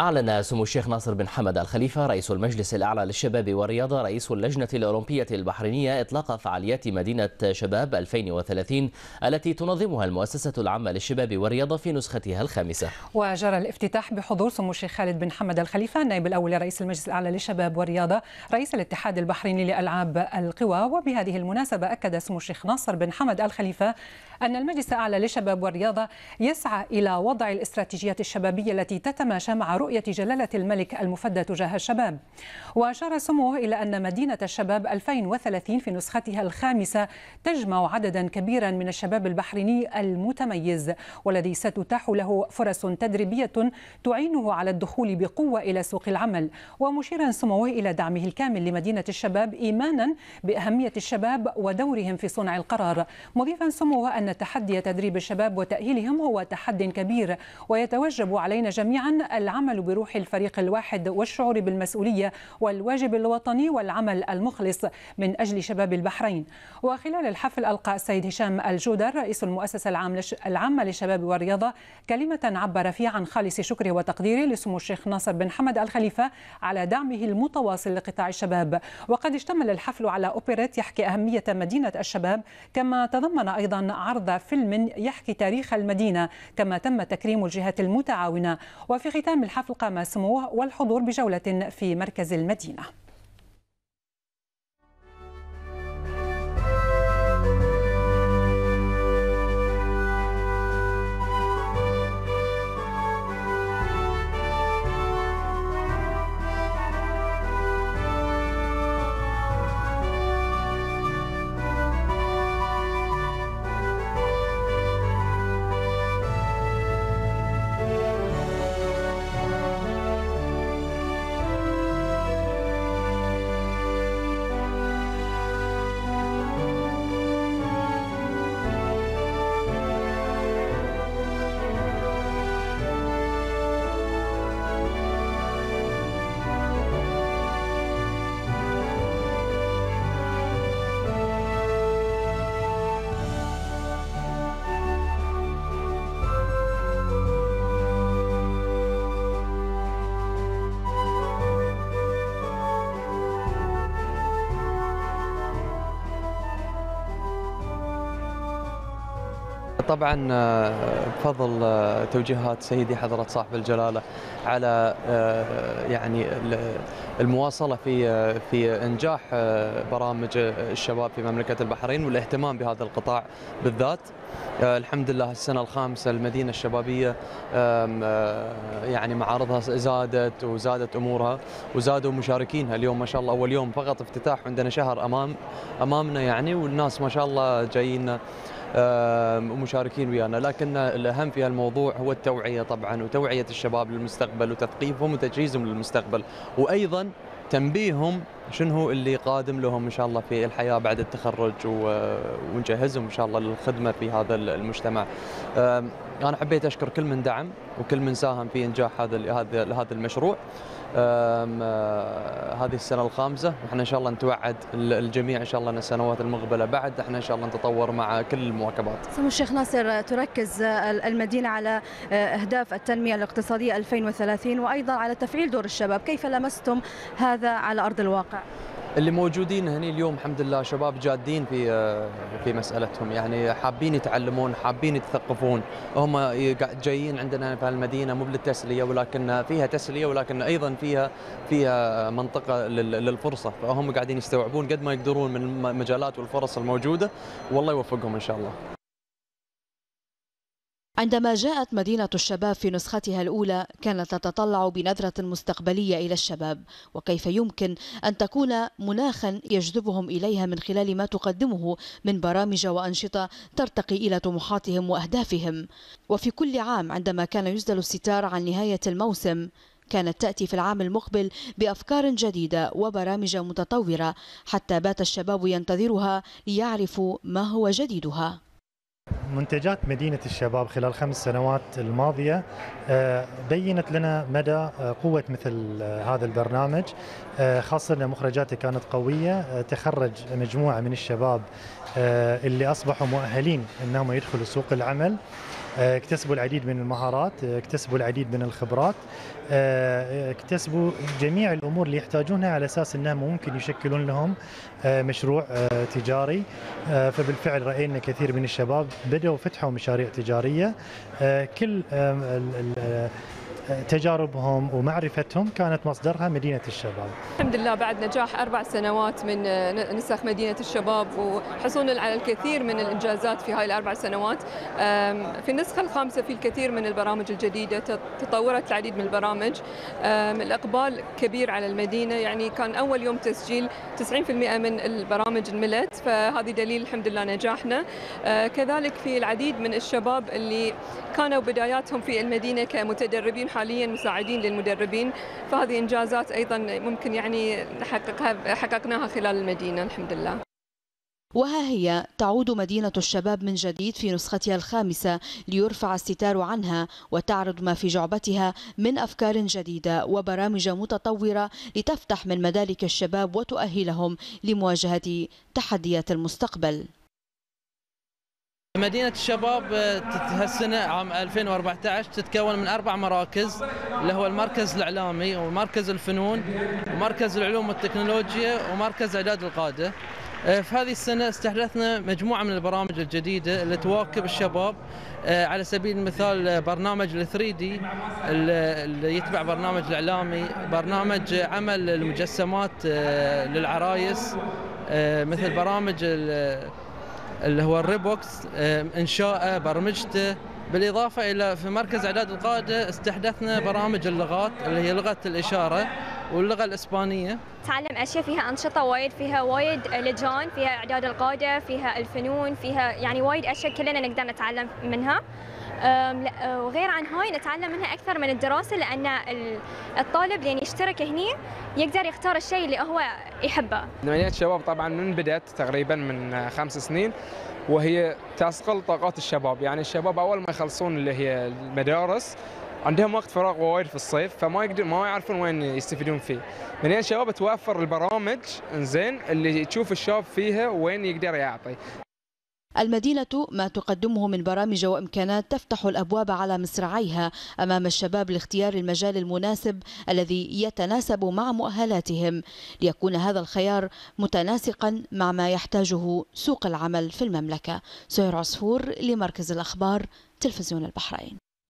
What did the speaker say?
أعلن سمو الشيخ ناصر بن حمد الخليفة رئيس المجلس الأعلى للشباب والرياضة رئيس اللجنة الأولمبية البحرينية إطلاق فعاليات مدينة شباب 2030 التي تنظمها المؤسسة العامة للشباب والرياضة في نسختها الخامسة. وجرى الافتتاح بحضور سمو الشيخ خالد بن حمد الخليفة النائب الأول لرئيس المجلس الأعلى للشباب والرياضة رئيس الاتحاد البحريني لألعاب القوى. وبهذه المناسبة أكد سمو الشيخ ناصر بن حمد الخليفة أن المجلس الأعلى للشباب والرياضة يسعى إلى وضع الاستراتيجيات الشبابية التي تتماشى مع رؤية جلالة الملك المفدى تجاه الشباب. وأشار سموه إلى أن مدينة الشباب 2030 في نسختها الخامسة تجمع عددا كبيرا من الشباب البحريني المتميز والذي ستتاح له فرص تدريبية تعينه على الدخول بقوة إلى سوق العمل. ومشيرا سموه إلى دعمه الكامل لمدينة الشباب إيمانا بأهمية الشباب ودورهم في صنع القرار. مضيفا سموه أن تحدي تدريب الشباب وتأهيلهم هو تحد كبير ويتوجب علينا جميعا العمل بروح الفريق الواحد والشعور بالمسؤولية والواجب الوطني والعمل المخلص من أجل شباب البحرين. وخلال الحفل ألقى السيد هشام الجودر رئيس المؤسسة العامة للشباب والرياضة كلمة عبر فيها عن خالص شكره وتقديره لسمو الشيخ ناصر بن حمد الخليفة على دعمه المتواصل لقطاع الشباب. وقد اشتمل الحفل على أوبريت يحكي أهمية مدينة الشباب كما تضمن أيضا عرض فيلم يحكي تاريخ المدينة كما تم تكريم الجهات المتعاونة. وفي ختام الحفل قام سموه والحضور بجولة في مركز المدينة. طبعا آه، بفضل آه، توجيهات سيدي حضرة صاحب الجلالة على آه، يعني المواصلة في في إنجاح برامج الشباب في مملكة البحرين والاهتمام بهذا القطاع بالذات. الحمد لله السنة الخامسة المدينة الشبابية يعني معارضها زادت وزادت أمورها وزادوا مشاركينها. اليوم ما شاء الله أول يوم فقط افتتاح عندنا شهر أمام أمامنا يعني والناس ما شاء الله جايين ومشاركين ويانا. لكن الأهم في الموضوع هو التوعية طبعا وتوعية الشباب للمستقبل وتثقيفهم وتجهيزهم للمستقبل. وأيضا تنبيههم شنو اللي قادم لهم إن شاء الله في الحياة بعد التخرج ونجهزهم إن شاء الله للخدمة في هذا المجتمع. أنا حبيت أشكر كل من دعم وكل من ساهم في إنجاح هذا هذا المشروع. آه، هذه السنة الخامسة وإحنا إن شاء الله نتوعد الجميع إن شاء الله إن السنوات المقبلة بعد إحنا إن شاء الله نتطور مع كل المواكبات. سمو الشيخ ناصر تركز المدينة على أهداف التنمية الاقتصادية 2030 وأيضا على تفعيل دور الشباب، كيف لمستم هذا على أرض الواقع؟ اللي موجودين هنا اليوم الحمد لله شباب جادين في في مسألتهم. يعني حابين يتعلمون حابين يتثقفون. هم جايين عندنا في المدينة مو للتسليه ولكن فيها تسلية ولكن أيضا فيها فيها منطقة للفرصة. فهم قاعدين يستوعبون قد ما يقدرون من المجالات والفرص الموجودة. والله يوفقهم إن شاء الله. عندما جاءت مدينة الشباب في نسختها الأولى كانت تتطلع بنظرة مستقبلية إلى الشباب وكيف يمكن أن تكون مناخا يجذبهم إليها من خلال ما تقدمه من برامج وأنشطة ترتقي إلى طموحاتهم وأهدافهم. وفي كل عام عندما كان يسدل الستار عن نهاية الموسم كانت تأتي في العام المقبل بأفكار جديدة وبرامج متطورة حتى بات الشباب ينتظرها ليعرفوا ما هو جديدها. منتجات مدينة الشباب خلال خمس سنوات الماضية آه، بينت لنا مدى آه، قوة مثل آه، هذا البرنامج. خاصة أن مخرجاته كانت قوية تخرج مجموعة من الشباب اللي أصبحوا مؤهلين أنهم يدخلوا سوق العمل. اكتسبوا العديد من المهارات اكتسبوا العديد من الخبرات اكتسبوا جميع الأمور اللي يحتاجونها على أساس إنهم ممكن يشكلون لهم مشروع تجاري. فبالفعل رأينا كثير من الشباب بدأوا فتحوا مشاريع تجارية. كل تجاربهم ومعرفتهم كانت مصدرها مدينة الشباب. الحمد لله بعد نجاح أربع سنوات من نسخ مدينة الشباب وحصول على الكثير من الإنجازات في هاي الأربع سنوات في النسخة الخامسة في الكثير من البرامج الجديدة تطورت العديد من البرامج. الإقبال كبير على المدينة يعني كان أول يوم تسجيل 90% من البرامج انملت فهذه دليل الحمد لله نجاحنا. كذلك في العديد من الشباب اللي كانوا بداياتهم في المدينة كمتدربين حاليا مساعدين للمدربين فهذه إنجازات أيضا ممكن يعني نحققها حققناها خلال المدينة الحمد لله. وها هي تعود مدينة الشباب من جديد في نسختها الخامسة ليرفع الستار عنها وتعرض ما في جعبتها من أفكار جديدة وبرامج متطورة لتفتح من مدارك الشباب وتؤهلهم لمواجهة تحديات المستقبل. مدينة الشباب هالسنة عام 2014 تتكون من أربع مراكز اللي هو المركز الإعلامي ومركز الفنون ومركز العلوم والتكنولوجيا ومركز إعداد القادة. في هذه السنة استحدثنا مجموعة من البرامج الجديدة اللي تواكب الشباب على سبيل المثال برنامج ال 3 دي اللي يتبع برنامج الإعلامي برنامج عمل المجسمات للعرايس مثل برامج اللي هو ال Roblox انشاءه برمجته. بالإضافة إلى في مركز إعداد القاده استحدثنا برامج اللغات اللي هي لغة الإشارة واللغة الإسبانية. تعلم أشياء فيها أنشطة وايد فيها وايد لجان فيها إعداد القاده فيها الفنون فيها يعني وايد أشياء كلنا نقدر نتعلم منها. وغير عن هاي نتعلم منها أكثر من الدراسة لأن الطالب لين يشترك هني يقدر يختار الشيء اللي هو يحبه. مدينه الشباب طبعا من بدأت تقريبا من خمس سنين وهي تصقل طاقات الشباب يعني الشباب أول ما يخلصون اللي هي المدارس عندهم وقت فراغ وايد في الصيف فما يقدر ما يعرفون وين يستفيدون فيه. مدينه الشباب توفر البرامج إنزين اللي تشوف الشاب فيها وين يقدر يعطي. المدينة ما تقدمه من برامج وإمكانات تفتح الأبواب على مصراعيها أمام الشباب لاختيار المجال المناسب الذي يتناسب مع مؤهلاتهم. ليكون هذا الخيار متناسقا مع ما يحتاجه سوق العمل في المملكة. سهير عصفور لمركز الأخبار تلفزيون البحرين.